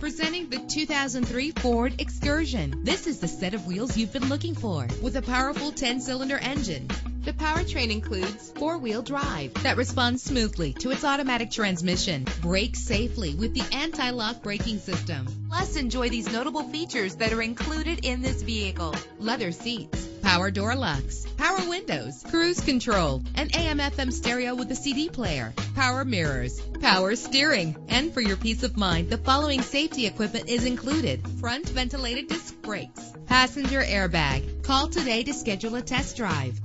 Presenting the 2003 Ford Excursion. This is the set of wheels you've been looking for with a powerful 10-cylinder engine. The powertrain includes four-wheel drive that responds smoothly to its automatic transmission. Brake safely with the anti-lock braking system. Plus, enjoy these notable features that are included in this vehicle. Leather seats, power door locks, power windows, cruise control, an AM/FM stereo with a CD player, power mirrors, power steering. And for your peace of mind, the following safety equipment is included: front ventilated disc brakes, passenger airbag. Call today to schedule a test drive.